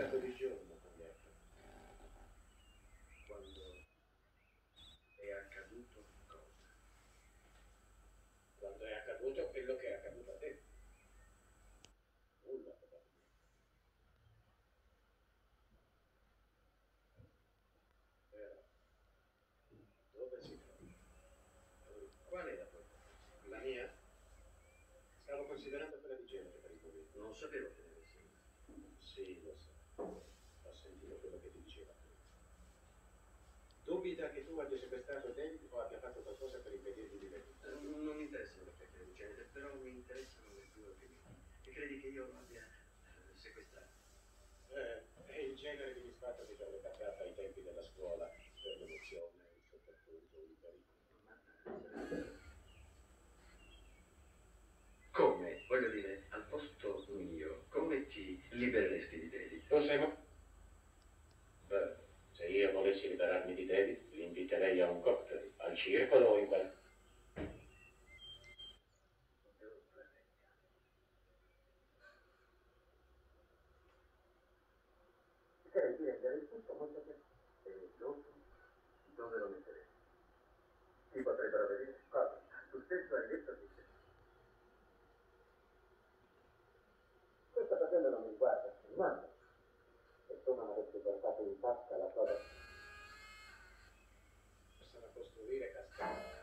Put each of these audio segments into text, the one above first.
stato di giorno Togliatto, quando è accaduto cosa? Quando è accaduto quello che è accaduto a te. Nulla probabilmente. Però, dove si trova? Qual è la tua posizione? La mia? Stavo considerando quella di Genova per il momento. Non sapevo che ne avessi. Sì, lo so. Ho sentito quello che ti diceva. Dubita che tu abbia sequestrato David o abbia fatto qualcosa per impedirgli di venire. Eh, Non mi interessano le chiacchiere di genere, però mi interessano le tue opinioni. E credi che io abbia eh, sequestrato? Eh, è il genere di misfatto che ci avrebbe attratto ai tempi della scuola per l'emozione, il sotterfugio, il pericolo. Come? Voglio dire, al posto mio, come ti libereresti di David? Ma... Beh, se io volessi liberarmi di David, li inviterei a un cocktail, al circolo o in. Direi di rendere il tutto molto più e dopo dove lo metteremo? Ti potrebbero vedere? Cosa? Tu stesso hai detto di sé. Questa faccenda non mi riguarda, mi manda. Se tu non avessi portato in tasca la cosa... Possono costruire cascate.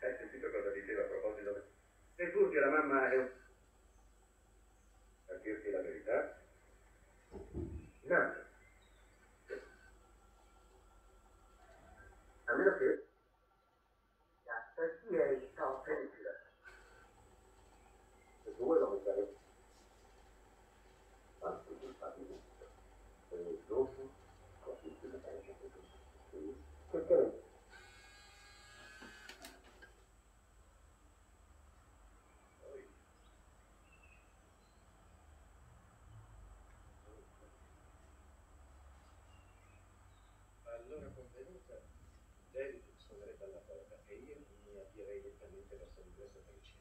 Hai sentito cosa diceva a proposito? Se furti la mamma è un... A dirti la verità? No. reservation.